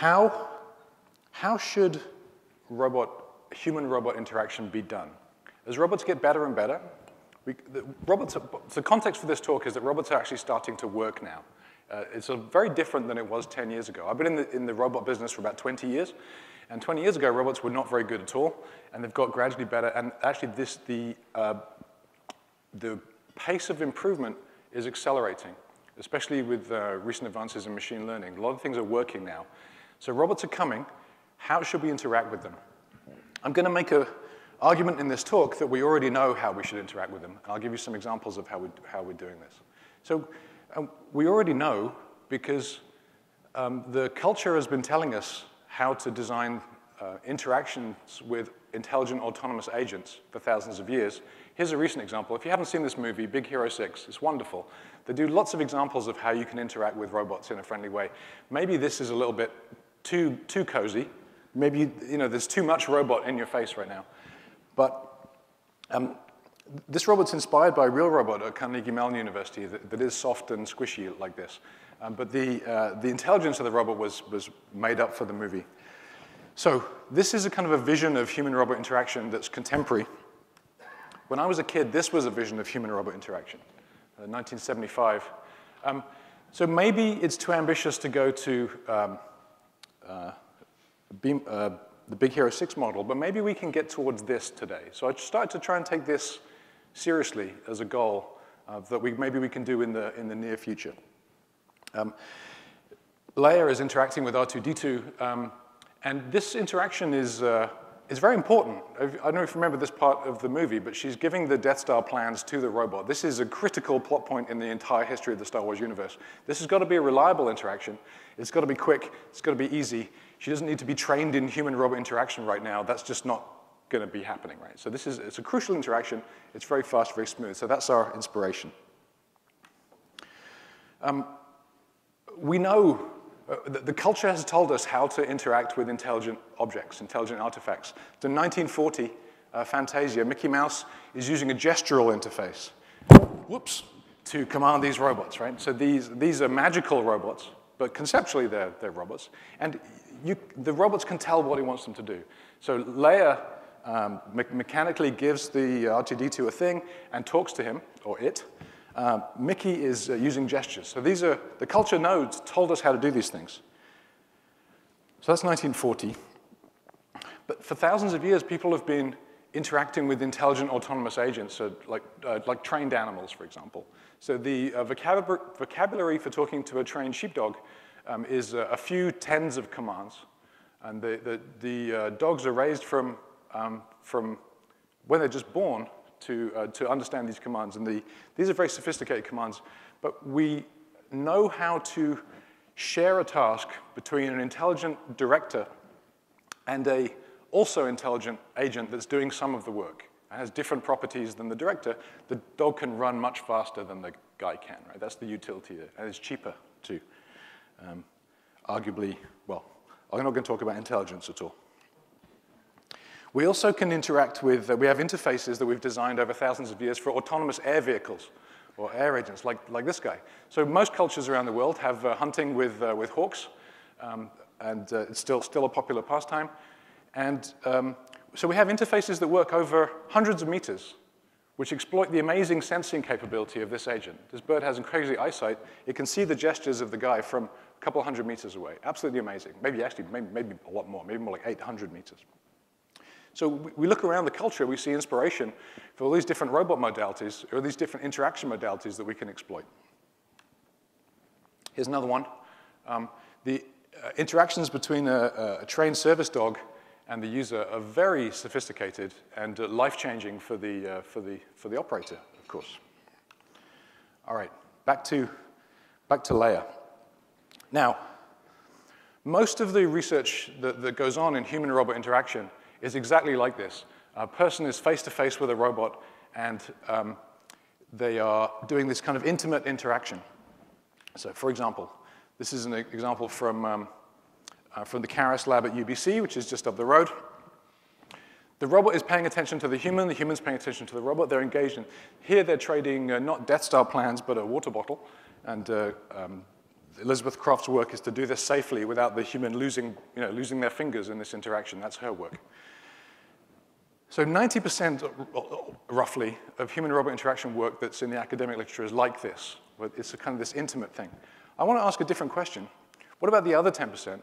how, how should robot, human-robot interaction be done? As robots get better and better, we, the, robots are, the context for this talk is that robots are actually starting to work now. Uh, it's very different than it was 10 years ago. I've been in the, in the robot business for about 20 years, and 20 years ago, robots were not very good at all, and they've got gradually better. And actually, this, the, uh, the pace of improvement is accelerating, especially with uh, recent advances in machine learning. A lot of things are working now. So robots are coming. How should we interact with them? I'm going to make an argument in this talk that we already know how we should interact with them. And I'll give you some examples of how, we, how we're doing this. So um, we already know because um, the culture has been telling us how to design uh, interactions with intelligent autonomous agents for thousands of years. Here's a recent example. If you haven't seen this movie, Big Hero 6, it's wonderful. They do lots of examples of how you can interact with robots in a friendly way. Maybe this is a little bit too, too cozy. Maybe you know, there's too much robot in your face right now. But um, this robot's inspired by a real robot at Carnegie Mellon University that, that is soft and squishy like this. Um, but the, uh, the intelligence of the robot was, was made up for the movie. So this is a kind of a vision of human-robot interaction that's contemporary. When I was a kid, this was a vision of human-robot interaction, uh, 1975. Um, so maybe it's too ambitious to go to um, uh, beam, uh, the Big Hero 6 model, but maybe we can get towards this today. So I started to try and take this seriously as a goal uh, that we, maybe we can do in the, in the near future. Um, Leia is interacting with R2-D2, um, and this interaction is, uh, is very important. I don't know if you remember this part of the movie, but she's giving the Death Star plans to the robot. This is a critical plot point in the entire history of the Star Wars universe. This has got to be a reliable interaction. It's got to be quick. It's got to be easy. She doesn't need to be trained in human-robot interaction right now. That's just not going to be happening, right? So this is it's a crucial interaction. It's very fast, very smooth. So that's our inspiration. Um, we know the, the, culture has told us how to interact with intelligent objects, intelligent artifacts. In 1940, uh, Fantasia, Mickey Mouse is using a gestural interface, whoops, to command these robots, right? So these, these are magical robots, but conceptually they're, they're robots. And you, the robots can tell what he wants them to do. So Leia um, me mechanically gives the R2-D2 a thing and talks to him, or it, uh, Mickey is uh, using gestures. So these are, the culture nodes told us how to do these things. So that's 1940. But for thousands of years, people have been interacting with intelligent autonomous agents, so like, uh, like trained animals, for example. So the uh, vocabulary, vocabulary for talking to a trained sheepdog um, is a few tens of commands. And the, the, the uh, dogs are raised from, um, from when they're just born to, uh, to understand these commands. And the, these are very sophisticated commands, but we know how to share a task between an intelligent director and a also intelligent agent that's doing some of the work and has different properties than the director, the dog can run much faster than the guy can, right? That's the utility there. And it's cheaper, too. Um, arguably, well, I'm not going to talk about intelligence at all. We also can interact with, uh, we have interfaces that we've designed over thousands of years for autonomous air vehicles or air agents like, like this guy. So most cultures around the world have uh, hunting with, uh, with hawks, um, and uh, it's still, still a popular pastime. And um, so we have interfaces that work over hundreds of meters, which exploit the amazing sensing capability of this agent. This bird has crazy eyesight. It can see the gestures of the guy from a couple hundred meters away. Absolutely amazing. Maybe actually, maybe, maybe a lot more, maybe more like 800 meters. So we look around the culture, we see inspiration for all these different robot modalities, or these different interaction modalities that we can exploit. Here's another one. Um, the uh, interactions between a, a, trained service dog and the user are very sophisticated and uh, life-changing for, the, uh, for, the, for the operator, of course. All right, back to, back to Leia. Now, most of the research that, that goes on in human-robot interaction is exactly like this. A person is face-to-face -face with a robot, and um, they are doing this kind of intimate interaction. So for example, this is an example from, um, uh, from the CARIS lab at UBC, which is just up the road. The robot is paying attention to the human, the human's paying attention to the robot, they're engaged in. Here they're trading uh, not Death Star plans, but a water bottle, and uh, um, Elizabeth Croft's work is to do this safely without the human losing, you know, losing their fingers in this interaction. That's her work. So 90% roughly of human-robot interaction work that's in the academic literature is like this. It's a kind of this intimate thing. I want to ask a different question. What about the other 10%?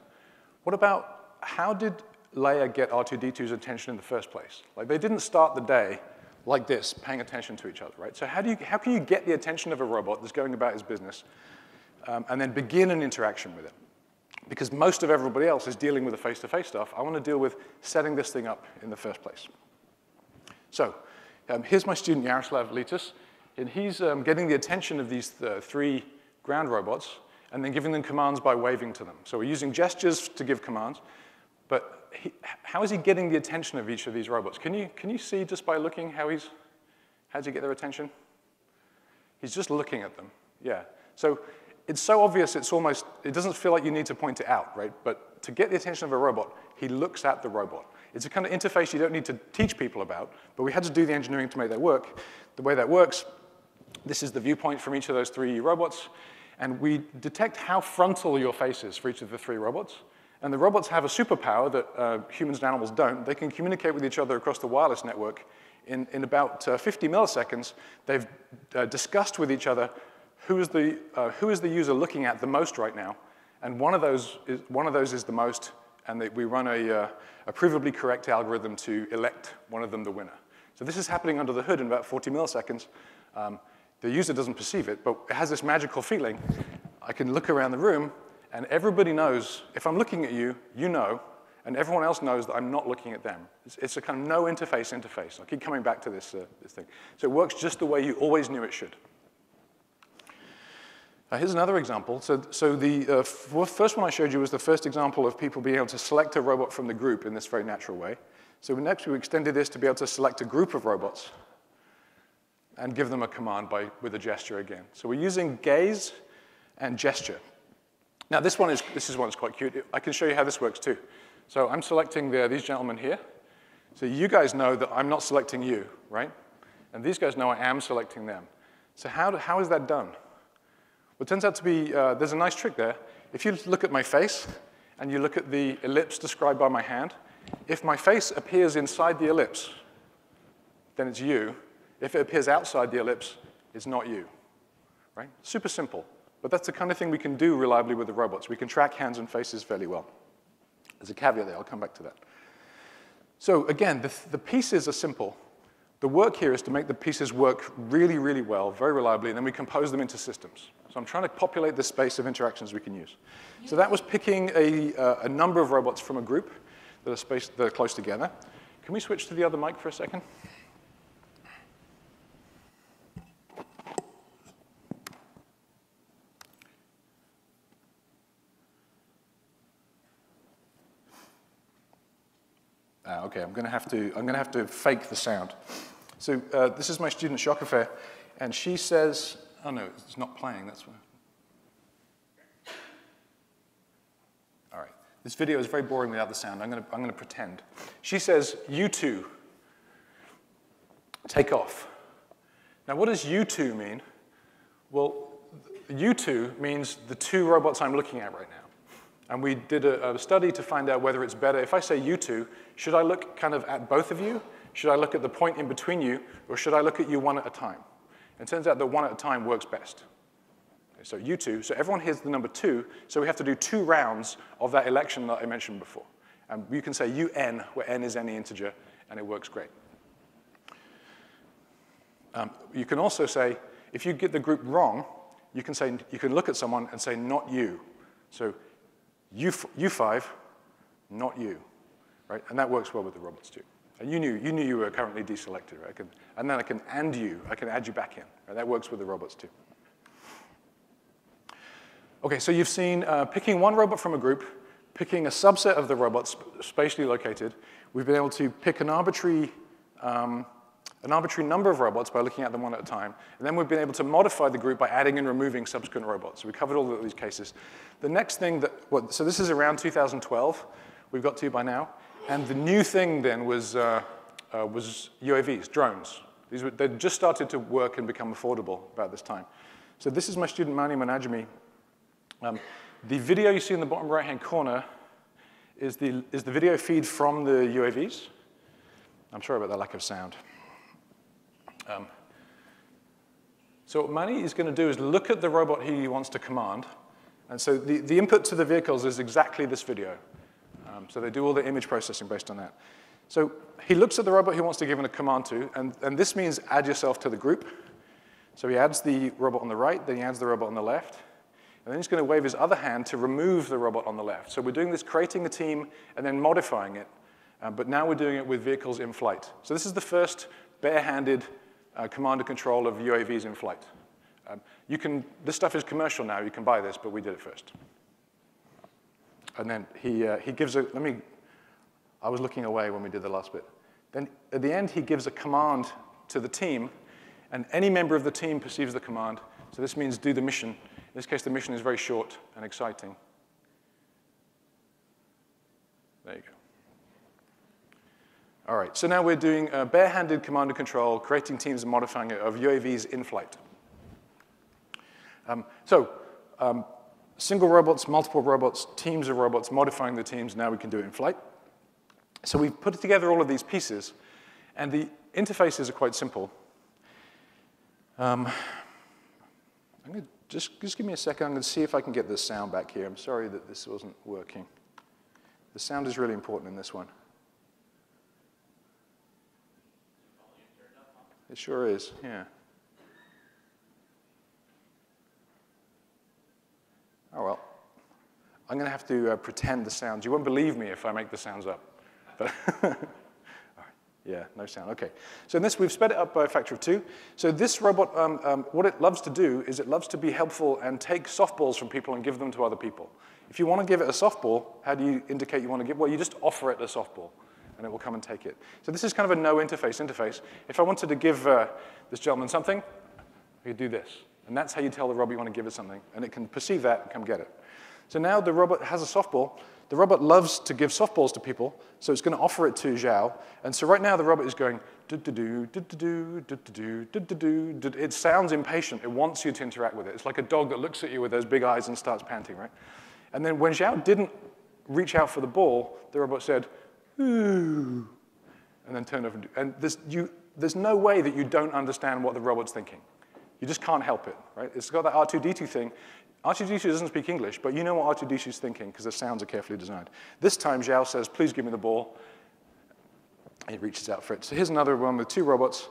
What about how did Leia get R2-D2's attention in the first place? Like they didn't start the day like this, paying attention to each other, right? So how, do you, how can you get the attention of a robot that's going about his business um, and then begin an interaction with it? Because most of everybody else is dealing with the face-to-face -face stuff. I want to deal with setting this thing up in the first place. So um, here's my student Yaroslav Litus, and he's um, getting the attention of these uh, three ground robots and then giving them commands by waving to them. So we're using gestures to give commands, but he, how is he getting the attention of each of these robots? Can you, can you see just by looking how he's, how does he get their attention? He's just looking at them, yeah. So it's so obvious it's almost, it doesn't feel like you need to point it out, right? But to get the attention of a robot, he looks at the robot. It's a kind of interface you don't need to teach people about, but we had to do the engineering to make that work. The way that works, this is the viewpoint from each of those three robots, and we detect how frontal your face is for each of the three robots. And the robots have a superpower that uh, humans and animals don't. They can communicate with each other across the wireless network. In, in about uh, 50 milliseconds, they've uh, discussed with each other who is, the, uh, who is the user looking at the most right now. And one of those is, one of those is the most and they, we run a, uh, a provably correct algorithm to elect one of them the winner. So this is happening under the hood in about 40 milliseconds. Um, the user doesn't perceive it, but it has this magical feeling. I can look around the room, and everybody knows, if I'm looking at you, you know, and everyone else knows that I'm not looking at them. It's, it's a kind of no interface interface. I keep coming back to this, uh, this thing. So it works just the way you always knew it should. Uh, here's another example. So, so the uh, first one I showed you was the first example of people being able to select a robot from the group in this very natural way. So next we extended this to be able to select a group of robots and give them a command by, with a gesture again. So we're using gaze and gesture. Now this one is, this is one that's quite cute. I can show you how this works too. So I'm selecting the, these gentlemen here. So you guys know that I'm not selecting you, right? And these guys know I am selecting them. So how, do, how is that done? Well, it turns out to be, uh, there's a nice trick there. If you look at my face and you look at the ellipse described by my hand, if my face appears inside the ellipse, then it's you. If it appears outside the ellipse, it's not you, right? Super simple. But that's the kind of thing we can do reliably with the robots. We can track hands and faces fairly well. There's a caveat there. I'll come back to that. So again, the, the pieces are simple. The work here is to make the pieces work really, really well, very reliably, and then we compose them into systems. So I'm trying to populate the space of interactions we can use. So that was picking a, uh, a number of robots from a group that are, spaced, that are close together. Can we switch to the other mic for a second? Ah, okay, I'm gonna have to, I'm gonna have to fake the sound. So uh, this is my student Shokafe, and she says, oh no, it's not playing, that's why. All right, this video is very boring without the sound. I'm gonna, I'm gonna pretend. She says, you two, take off. Now what does you two mean? Well, you two means the two robots I'm looking at right now. And we did a, a, study to find out whether it's better. If I say you two, should I look kind of at both of you? Should I look at the point in between you? Or should I look at you one at a time? And it turns out that one at a time works best. Okay, so you two, so everyone hears the number two, so we have to do two rounds of that election that I mentioned before. And you can say un, where n is any integer, and it works great. Um, you can also say, if you get the group wrong, you can say, you can look at someone and say, not you. So you five, not you, right? And that works well with the robots too. And you knew you, knew you were currently deselected, right? Can, and then I can and you, I can add you back in. Right? That works with the robots too. Okay, so you've seen uh, picking one robot from a group, picking a subset of the robots spatially located. We've been able to pick an arbitrary um, an arbitrary number of robots by looking at them one at a time. And then we've been able to modify the group by adding and removing subsequent robots. So we covered all of these cases. The next thing that, well, so this is around 2012, we've got to by now. And the new thing then was, uh, uh, was UAVs, drones. These were, they'd just started to work and become affordable about this time. So this is my student Mani Monajjemi. Um, the video you see in the bottom right-hand corner is the, is the video feed from the UAVs. I'm sorry about the lack of sound. Um, so what Mani is going to do is look at the robot he wants to command. And so the, the input to the vehicles is exactly this video. Um, so they do all the image processing based on that. So he looks at the robot he wants to give him a command to, and, and this means add yourself to the group. So he adds the robot on the right, then he adds the robot on the left, and then he's going to wave his other hand to remove the robot on the left. So we're doing this, creating a team, and then modifying it. Uh, but now we're doing it with vehicles in flight. So this is the first bare-handed uh, command and control of UAVs in flight. Um, you can, this stuff is commercial now. You can buy this, but we did it first. And then he, uh, he gives a, let me, I was looking away when we did the last bit. Then at the end, he gives a command to the team, and any member of the team perceives the command. So this means do the mission. In this case, the mission is very short and exciting. There you go. All right, so now we're doing uh, bare-handed command and control, creating teams and modifying of UAVs in flight. Um, so um, single robots, multiple robots, teams of robots, modifying the teams, now we can do it in flight. So we've put together all of these pieces, and the interfaces are quite simple. Um, just, just give me a second. I'm going to see if I can get this sound back here. I'm sorry that this wasn't working. The sound is really important in this one. It sure is, yeah. Oh, well. I'm going to have to uh, pretend the sounds. You won't believe me if I make the sounds up. But yeah, no sound. OK. So in this, we've sped it up by a factor of two. So this robot, um, um, what it loves to do is it loves to be helpful and take softballs from people and give them to other people. If you want to give it a softball, how do you indicate you want to give? Well, you just offer it a softball and it will come and take it. So this is kind of a no interface interface. If I wanted to give uh, this gentleman something, I could do this. And that's how you tell the robot you want to give it something. And it can perceive that and come get it. So now the robot has a softball. The robot loves to give softballs to people, so it's going to offer it to Zhao. And so right now the robot is going, do-do-do, do-do-do, do-do-do, do-do-do. It sounds impatient. It wants you to interact with it. It's like a dog that looks at you with those big eyes and starts panting, right? And then when Zhao didn't reach out for the ball, the robot said, ooh, and then turned over. And there's, you, there's no way that you don't understand what the robot's thinking. You just can't help it, right? It's got that R2-D2 thing. R2-D2 doesn't speak English, but you know what R2-D2 is thinking because the sounds are carefully designed. This time, Zhao says, please give me the ball. He reaches out for it. So here's another one with two robots.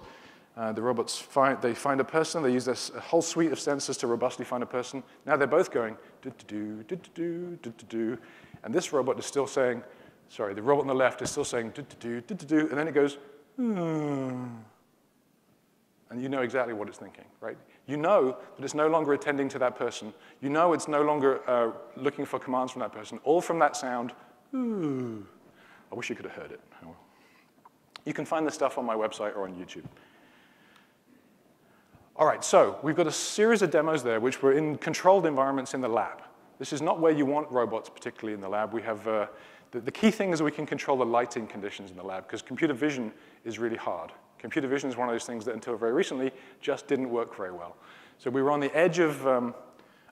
Uh, the robots find, they find a person. They use this whole suite of sensors to robustly find a person. Now they're both going, do-do-do, do-do-do, do-do-do. And this robot is still saying, sorry, the robot on the left is still saying do-do-do, do-do-do, and then it goes, hmm. And you know exactly what it's thinking, right? You know that it's no longer attending to that person. You know it's no longer uh, looking for commands from that person, all from that sound, ooh. I wish you could have heard it. Oh, you can find this stuff on my website or on YouTube. All right, so we've got a series of demos there which were in controlled environments in the lab. This is not where you want robots, particularly in the lab. We have uh, the, the key thing is we can control the lighting conditions in the lab because computer vision is really hard. Computer vision is one of those things that until very recently just didn't work very well. So we were on the edge of, um,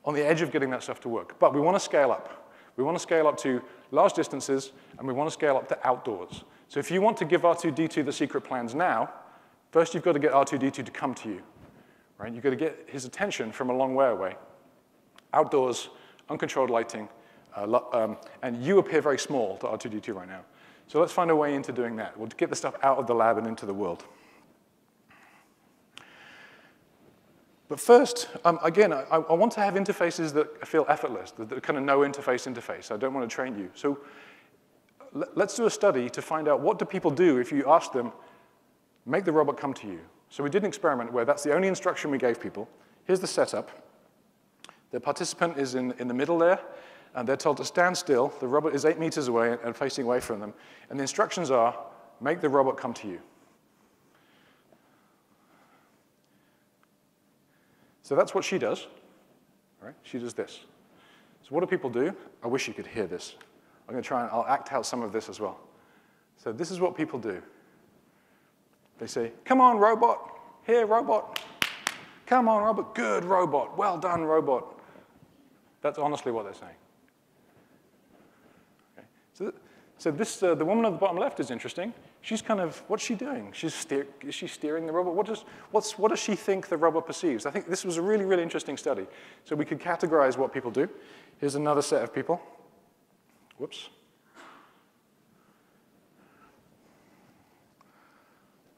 on the edge of getting that stuff to work. But we want to scale up. We want to scale up to large distances, and we want to scale up to outdoors. So if you want to give R2-D2 the secret plans now, first you've got to get R2-D2 to come to you. Right? You've got to get his attention from a long way away. Outdoors, uncontrolled lighting, uh, um, and you appear very small to R2-D2 right now. So let's find a way into doing that. We'll get the stuff out of the lab and into the world. But first, um, again, I, I, want to have interfaces that feel effortless, that, that kind of no interface interface. I don't want to train you. So let's do a study to find out what do people do if you ask them, make the robot come to you. So we did an experiment where that's the only instruction we gave people. Here's the setup. The participant is in, in the middle there, and they're told to stand still. The robot is eight meters away and facing away from them. And the instructions are, make the robot come to you. So that's what she does. Right? She does this. So what do people do? I wish you could hear this. I'm going to try and I'll act out some of this as well. So this is what people do. They say, come on, robot. Here, robot. Come on, robot. Good, robot. Well done, robot. That's honestly what they're saying. Okay. So, so this, uh, the woman at the bottom left is interesting. She's kind of, what's she doing? She's steer, is she steering the robot? What does, what's, what does she think the robot perceives? I think this was a really, really interesting study. So we could categorize what people do. Here's another set of people. Whoops.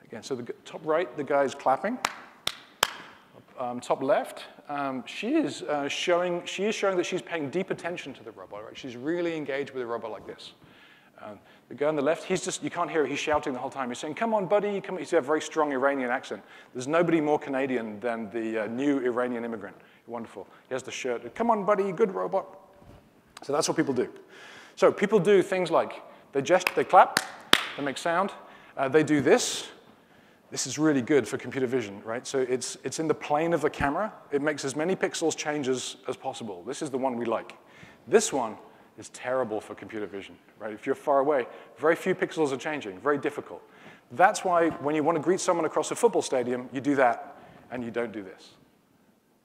Again, so the top right, the guy's clapping. Um, top left, um, she is uh, showing she is showing that she's paying deep attention to the robot. Right? She's really engaged with the robot like this. The guy on the left, he's just you can't hear it. He's shouting the whole time. He's saying, "Come on, buddy!" Come. got a very strong Iranian accent. There's nobody more Canadian than the uh, new Iranian immigrant. Wonderful. He has the shirt. Come on, buddy, good robot. So that's what people do. So people do things like they gesture, they clap, they make sound, uh, they do this. This is really good for computer vision, right? So it's, it's in the plane of the camera. It makes as many pixels change as, as possible. This is the one we like. This one is terrible for computer vision, right? If you're far away, very few pixels are changing, very difficult. That's why when you want to greet someone across a football stadium, you do that, and you don't do this,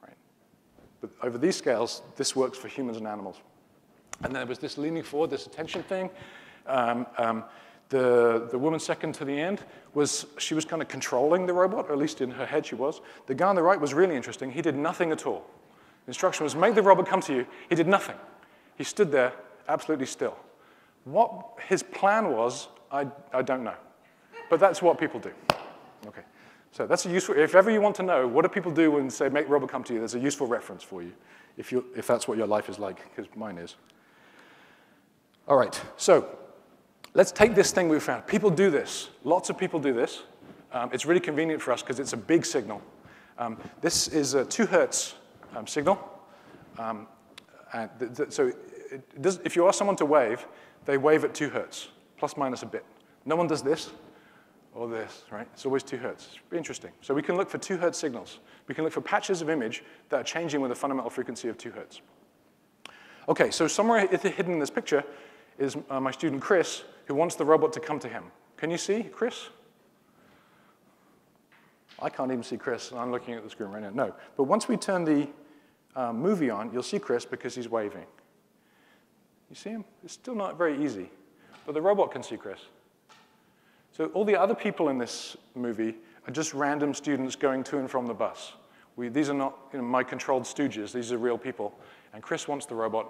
right? But over these scales, this works for humans and animals. And then there was this leaning forward, this attention thing. Um, um, the, the woman second to the end was, she was kind of controlling the robot, or at least in her head she was. The guy on the right was really interesting. He did nothing at all. The instruction was make the robot come to you. He did nothing. He stood there absolutely still. What his plan was, I, I don't know. But that's what people do. Okay. So that's a useful, if ever you want to know what do people do when say make robot come to you, there's a useful reference for you if, you, if that's what your life is like, because mine is. All right, so let's take this thing we found. People do this. Lots of people do this. Um, it's really convenient for us because it's a big signal. Um, this is a two hertz um, signal. Um, th th so does, if you ask someone to wave, they wave at two hertz, plus minus a bit. No one does this or this, right? It's always two hertz. It's interesting. So we can look for two hertz signals. We can look for patches of image that are changing with a fundamental frequency of two hertz. Okay, so somewhere hidden in this picture is uh, my student Chris, who wants the robot to come to him. Can you see Chris? I can't even see Chris, and I'm looking at the screen right now. No, but once we turn the um, movie on, you'll see Chris because he's waving. You see him? It's still not very easy, but the robot can see Chris. So all the other people in this movie are just random students going to and from the bus. We, these are not you know, my controlled stooges. These are real people. And Chris wants the robot,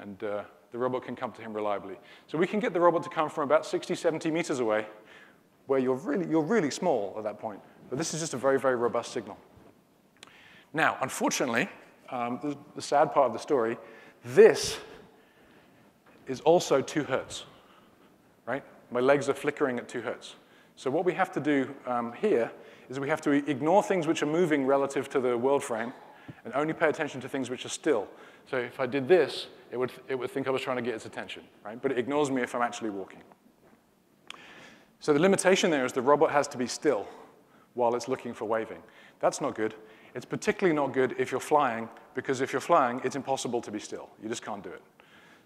and uh, the robot can come to him reliably. So we can get the robot to come from about 60, 70 meters away, where you're really, you're really small at that point. But this is just a very, very robust signal. Now, unfortunately, um, the, the sad part of the story, this is also 2 hertz, right? My legs are flickering at 2 hertz. So what we have to do um, here is we have to ignore things which are moving relative to the world frame and only pay attention to things which are still. So if I did this, it would, it would think I was trying to get its attention, right? But it ignores me if I'm actually walking. So the limitation there is the robot has to be still while it's looking for waving. That's not good. It's particularly not good if you're flying, because if you're flying, it's impossible to be still. You just can't do it.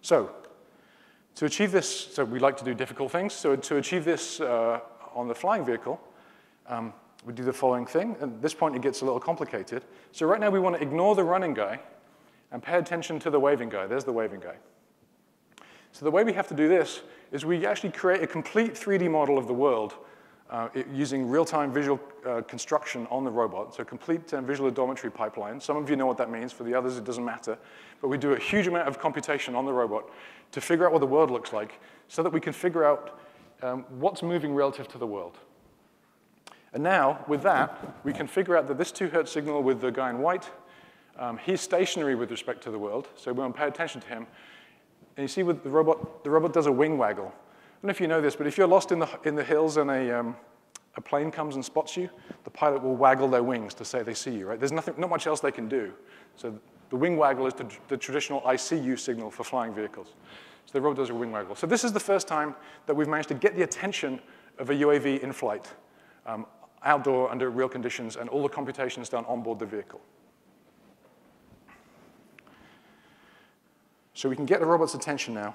So to achieve this, so we like to do difficult things. So to achieve this uh, on the flying vehicle, um, we do the following thing. At this point, it gets a little complicated. So right now, we want to ignore the running guy and pay attention to the waving guy. There's the waving guy. So the way we have to do this is we actually create a complete 3D model of the world uh, using real-time visual uh, construction on the robot, so complete uh, visual odometry pipeline. Some of you know what that means. For the others, it doesn't matter. But we do a huge amount of computation on the robot to figure out what the world looks like so that we can figure out um, what's moving relative to the world. And now, with that, we can figure out that this 2 hertz signal with the guy in white, um, he's stationary with respect to the world, so we won't pay attention to him. And you see with the robot, the robot does a wing waggle. I don't know if you know this, but if you're lost in the, in the hills and a, um, a plane comes and spots you, the pilot will waggle their wings to say they see you, right? There's nothing, not much else they can do. So the wing waggle is the, the traditional I see you signal for flying vehicles. So the robot does a wing waggle. So this is the first time that we've managed to get the attention of a UAV in flight, um, outdoor under real conditions, and all the computations done on board the vehicle. So we can get the robot's attention now.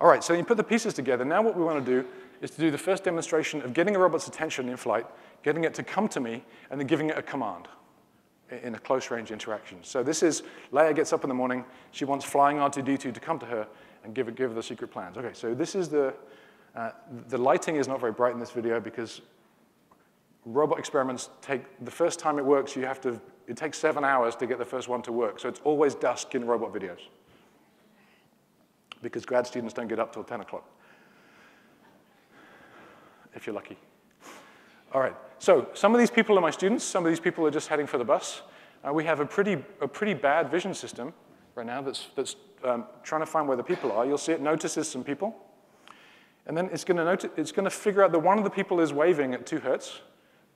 All right, so you put the pieces together. Now what we want to do is to do the first demonstration of getting a robot's attention in flight, getting it to come to me, and then giving it a command. in a close range interaction. So this is, Leia gets up in the morning, she wants flying R2-D2 to come to her and give give her the secret plans. Okay, so this is the, uh, the lighting is not very bright in this video because robot experiments take, the first time it works, you have to, it takes seven hours to get the first one to work. So it's always dusk in robot videos because grad students don't get up till 10 o'clock, if you're lucky. All right, so some of these people are my students. Some of these people are just heading for the bus. Uh, we have a pretty, a pretty bad vision system right now that's, that's um, trying to find where the people are. You'll see it notices some people. And then it's going to it's going to figure out that one of the people is waving at 2 hertz.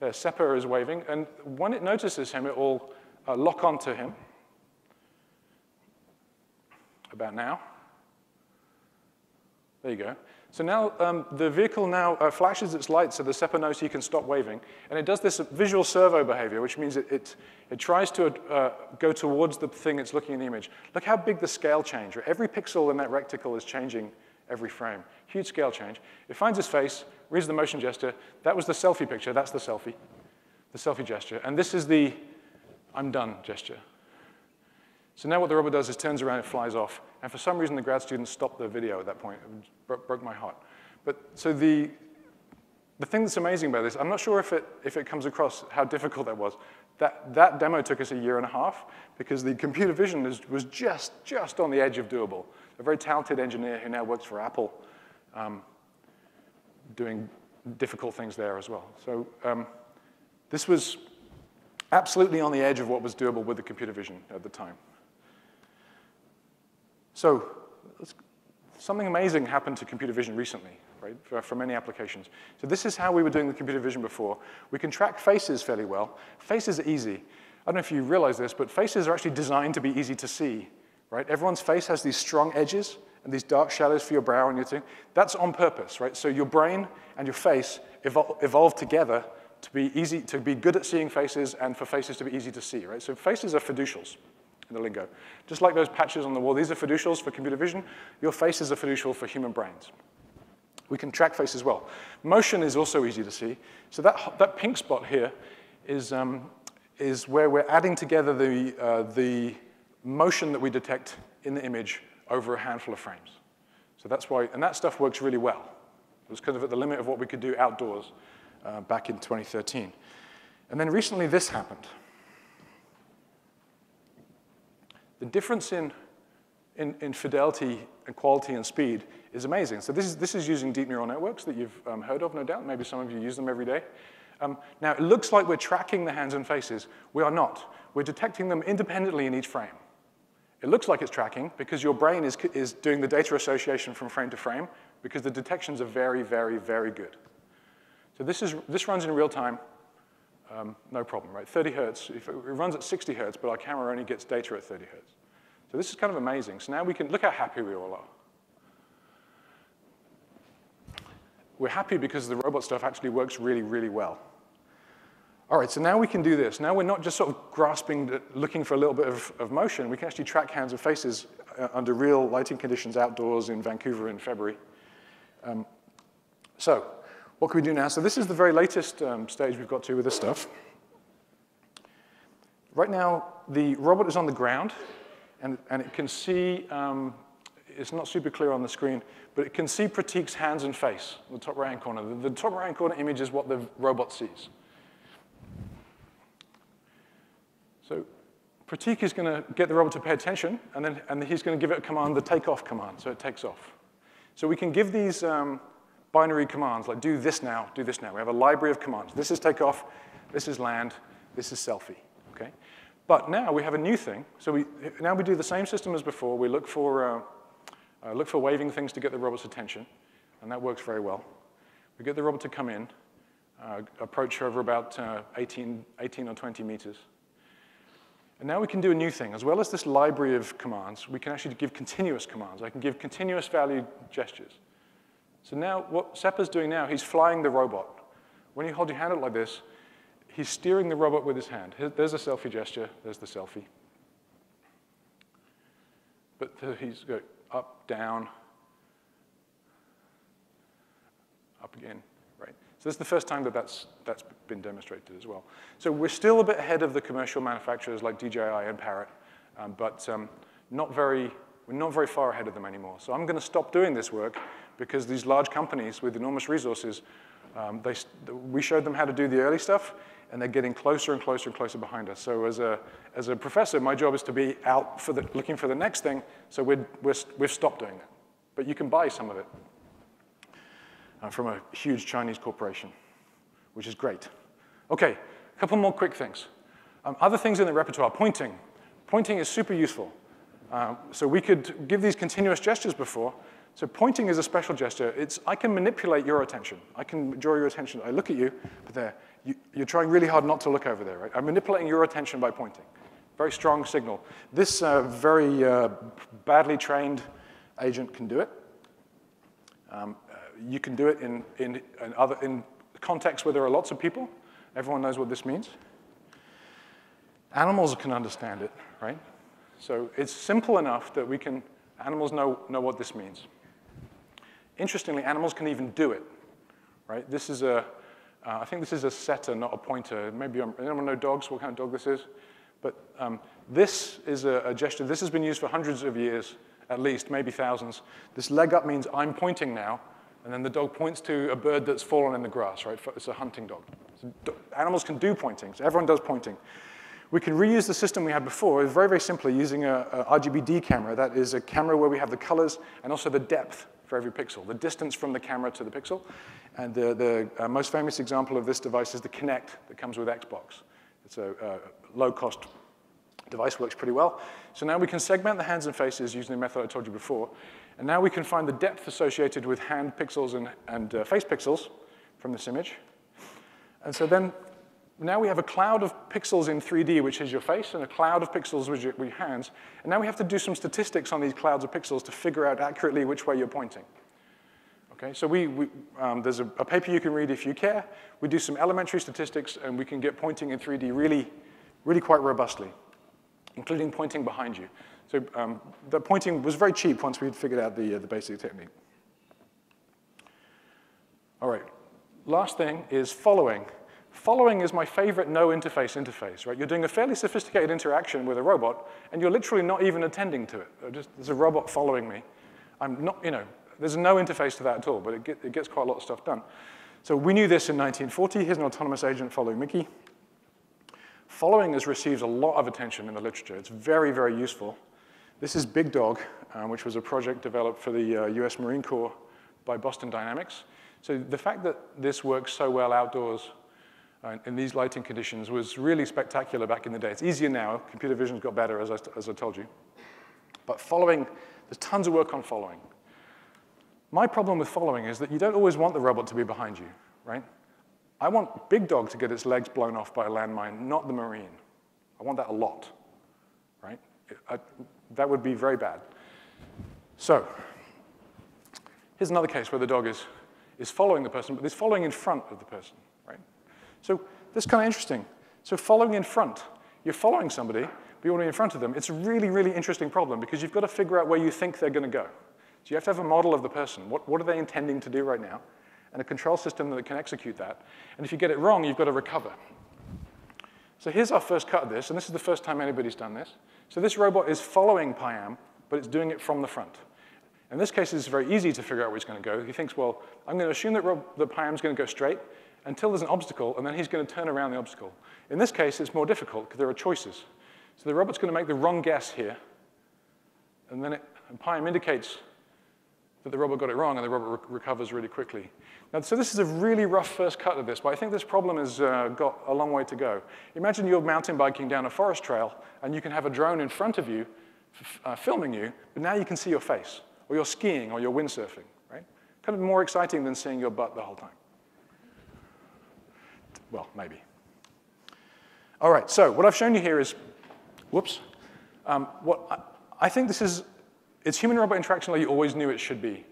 Uh, Sepehr is waving. And when it notices him, it will uh, lock onto him about now. There you go. So now um, the vehicle now uh, flashes its lights so the Sepehr knows he can stop waving. And it does this visual servo behavior, which means it, it, it tries to uh, go towards the thing it's looking in the image. Look how big the scale change. Every pixel in that reticle is changing every frame. Huge scale change. It finds his face, reads the motion gesture. That was the selfie picture. That's the selfie, the selfie gesture. And this is the I'm done gesture. So now what the robot does is turns around and flies off. And for some reason, the grad students stopped the video at that point. It broke, broke my heart. But so the, the thing that's amazing about this, I'm not sure if it, if it comes across how difficult that was. That, that demo took us a year and a half because the computer vision is, was just, just on the edge of doable. A very talented engineer who now works for Apple um, doing difficult things there as well. So um, this was absolutely on the edge of what was doable with the computer vision at the time. So something amazing happened to computer vision recently, right, for, for, many applications. So this is how we were doing the computer vision before. We can track faces fairly well. Faces are easy. I don't know if you realize this, but faces are actually designed to be easy to see, right? Everyone's face has these strong edges and these dark shadows for your brow and your thing. That's on purpose, right? So your brain and your face evol evolved together to be easy, to be good at seeing faces and for faces to be easy to see, right? So faces are fiducials in the lingo. Just like those patches on the wall, these are fiducials for computer vision. Your face is a fiducial for human brains. We can track face as well. Motion is also easy to see. So that, that pink spot here is, um, is where we're adding together the, uh, the motion that we detect in the image over a handful of frames. So that's why, and that stuff works really well. It was kind of at the limit of what we could do outdoors uh, back in 2013. And then recently this happened. The difference in, in, in, fidelity and quality and speed is amazing. So this is, this is using deep neural networks that you've um, heard of, no doubt. Maybe some of you use them every day. Um, now, it looks like we're tracking the hands and faces. We are not. We're detecting them independently in each frame. It looks like it's tracking because your brain is, is doing the data association from frame to frame because the detections are very, very, very good. So this, is, this runs in real time. Um, no problem, right? 30 hertz, if it, runs at 60 hertz, but our camera only gets data at 30 hertz. So this is kind of amazing. So now we can, look how happy we all are. We're happy because the robot stuff actually works really, really well. All right, so now we can do this. Now we're not just sort of grasping, looking for a little bit of, of motion. We can actually track hands and faces uh, under real lighting conditions outdoors in Vancouver in February. Um, so what can we do now? So this is the very latest um, stage we've got to with this stuff. Right now, the robot is on the ground, and, and it can see, um, it's not super clear on the screen, but it can see Pratik's hands and face in the top right-hand corner. The, the top right-hand corner image is what the robot sees. So Pratik is going to get the robot to pay attention, and then and he's going to give it a command, the takeoff command, so it takes off. So we can give these um, binary commands, like do this now, do this now. We have a library of commands. This is takeoff, this is land, this is selfie, okay? But now we have a new thing. So we, now we do the same system as before. We look for, uh, uh, look for waving things to get the robot's attention, and that works very well. We get the robot to come in, uh, approach over about uh, 18, 18 or 20 meters. And now we can do a new thing. As well as this library of commands, we can actually give continuous commands. I can give continuous value gestures. So now what Sepehr's doing now, he's flying the robot. When you hold your hand up like this, he's steering the robot with his hand. There's a selfie gesture. There's the selfie. But he's going up, down, up again, right? So this is the first time that that's, that's been demonstrated as well. So we're still a bit ahead of the commercial manufacturers like DJI and Parrot, um, but um, not very, we're not very far ahead of them anymore. So I'm going to stop doing this work because these large companies with enormous resources, um, they, we showed them how to do the early stuff, and they're getting closer and closer and closer behind us. So as a, as a professor, my job is to be out for the, looking for the next thing, so we're, we're, we've stopped doing that. But you can buy some of it uh, from a huge Chinese corporation, which is great. Okay, a couple more quick things. Um, other things in the repertoire, pointing. Pointing is super useful. Uh, so we could give these continuous gestures before. So pointing is a special gesture. It's, I can manipulate your attention. I can draw your attention. I look at you, but there, you, are trying really hard not to look over there, right? I'm manipulating your attention by pointing. Very strong signal. This uh, very uh, badly trained agent can do it. Um, uh, you can do it in, in, in, other, in contexts where there are lots of people. Everyone knows what this means. Animals can understand it, right? So it's simple enough that we can, animals know, know what this means. Interestingly, animals can even do it, right? This is a, uh, I think this is a setter, not a pointer. Maybe I'm, anyone know dogs, what kind of dog this is? But um, this is a, a gesture. This has been used for hundreds of years, at least, maybe thousands. This leg up means I'm pointing now, and then the dog points to a bird that's fallen in the grass, right? It's a hunting dog. So animals can do pointing, so everyone does pointing. We can reuse the system we had before very, very simply using a, a RGBD camera. That is a camera where we have the colors and also the depth for every pixel, the distance from the camera to the pixel. And the, the uh, most famous example of this device is the Kinect that comes with Xbox. It's a uh, low-cost device, works pretty well. So now we can segment the hands and faces using the method I told you before. And now we can find the depth associated with hand pixels and, and uh, face pixels from this image. And so then now we have a cloud of pixels in 3D, which is your face, and a cloud of pixels, which are your hands. And now we have to do some statistics on these clouds of pixels to figure out accurately which way you're pointing. Okay, so we, we um, there's a, a, paper you can read if you care. We do some elementary statistics, and we can get pointing in 3D really, really quite robustly, including pointing behind you. So um, the pointing was very cheap once we'd figured out the, uh, the basic technique. All right, last thing is following. Following is my favorite no interface interface, right? You're doing a fairly sophisticated interaction with a robot, and you're literally not even attending to it. Just, there's a robot following me. I'm not, you know, there's no interface to that at all, but it, get, it gets quite a lot of stuff done. So we knew this in 1940. Here's an autonomous agent following Mickey. Following has received a lot of attention in the literature. It's very, very useful. This is Big Dog, um, which was a project developed for the uh, US Marine Corps by Boston Dynamics. So the fact that this works so well outdoors uh, in these lighting conditions was really spectacular back in the day. It's easier now. Computer vision's got better, as I, as I told you. But following, there's tons of work on following. My problem with following is that you don't always want the robot to be behind you, right? I want Big Dog to get its legs blown off by a landmine, not the Marine. I want that a lot, right? I, that would be very bad. So here's another case where the dog is, is following the person, but it's following in front of the person? So this is kind of interesting. So following in front, you're following somebody, but you want to be in front of them. It's a really, really interesting problem because you've got to figure out where you think they're going to go. So you have to have a model of the person. What, what are they intending to do right now? And a control system that can execute that. And if you get it wrong, you've got to recover. So here's our first cut of this, and this is the first time anybody's done this. So this robot is following Payam, but it's doing it from the front. In this case, it's very easy to figure out where he's going to go. He thinks, well, I'm going to assume that, that Payam's going to go straight until there's an obstacle, and then he's going to turn around the obstacle. In this case, it's more difficult because there are choices. So the robot's going to make the wrong guess here, and then it, and Payam indicates that the robot got it wrong and the robot re recovers really quickly. Now, so this is a really rough first cut of this, but I think this problem has uh, got a long way to go. Imagine you're mountain biking down a forest trail and you can have a drone in front of you uh, filming you, but now you can see your face, or you're skiing or you're windsurfing, right? Kind of more exciting than seeing your butt the whole time. Well, maybe. All right, so what I've shown you here is, whoops, um, what I, I think this is it's human-robot interaction like you always knew it should be.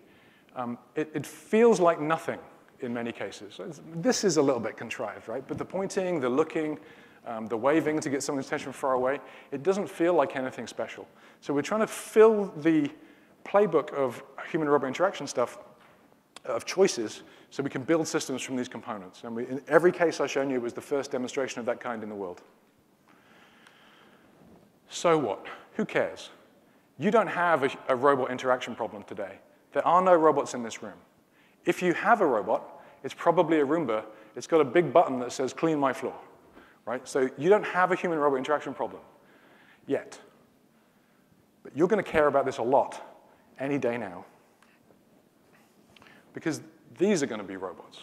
Um, it, it, feels like nothing in many cases. This is a little bit contrived, right? But the pointing, the looking, um, the waving to get someone's attention far away, it doesn't feel like anything special. So we're trying to fill the playbook of human-robot interaction stuff of choices so we can build systems from these components. And we, in every case I've shown you, was the first demonstration of that kind in the world. So what? Who cares? You don't have a, a robot interaction problem today. There are no robots in this room. If you have a robot, it's probably a Roomba. It's got a big button that says, clean my floor, right? So you don't have a human-robot interaction problem yet. But you're going to care about this a lot any day now. Because these are going to be robots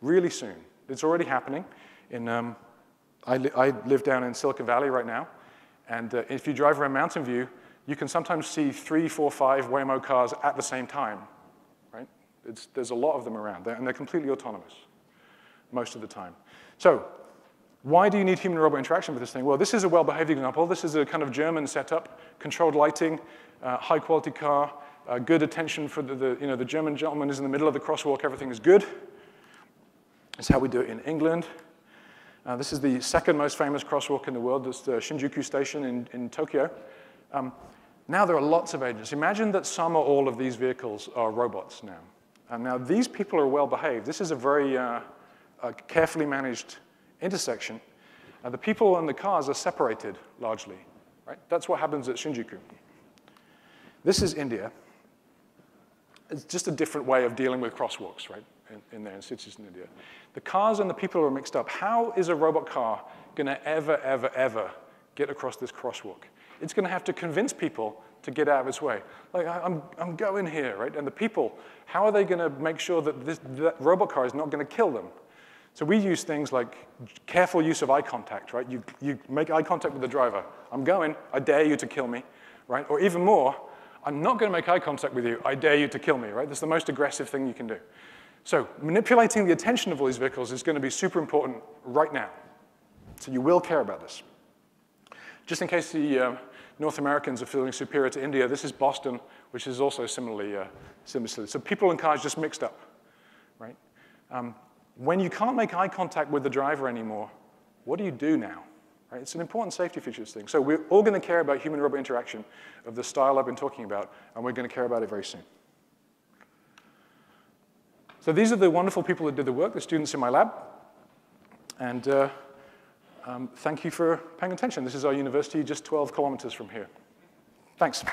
really soon. It's already happening. In, um, I, li I, live down in Silicon Valley right now, and uh, if you drive around Mountain View, you can sometimes see three, four, five Waymo cars at the same time, right? It's, there's a lot of them around, and they're completely autonomous most of the time. So why do you need human-robot interaction with this thing? Well, this is a well-behaved example. This is a kind of German setup, controlled lighting, uh, high-quality car, uh, good attention for the, the, you know, the German gentleman is in the middle of the crosswalk, everything is good. That's how we do it in England. Uh, this is the second most famous crosswalk in the world. It's the Shinjuku Station in, in Tokyo. Um, now there are lots of agents. Imagine that some or all of these vehicles are robots now. And now these people are well behaved. This is a very uh, carefully managed intersection. Uh, the people and the cars are separated largely. Right? That's what happens at Shinjuku. This is India. It's just a different way of dealing with crosswalks, right, in, in there in cities in India. The cars and the people are mixed up. How is a robot car going to ever, ever, ever get across this crosswalk? It's going to have to convince people to get out of its way. Like, I, am I'm going here, right? And the people, how are they going to make sure that this that robot car is not going to kill them? So we use things like careful use of eye contact, right? You, you make eye contact with the driver. I'm going, I dare you to kill me, right? Or even more, I'm not going to make eye contact with you. I dare you to kill me, right? That's the most aggressive thing you can do. So manipulating the attention of all these vehicles is going to be super important right now. So you will care about this. Just in case the uh, North Americans are feeling superior to India, this is Boston, which is also similarly, uh, similarly. So people and cars just mixed up, right? Um, when you can't make eye contact with the driver anymore, what do you do now? Right? It's an important safety features thing. So we're all going to care about human-robot interaction of the style I've been talking about, and we're going to care about it very soon. So these are the wonderful people that did the work, the students in my lab. And uh, um, thank you for paying attention. This is our university just 12 kilometers from here. Thanks.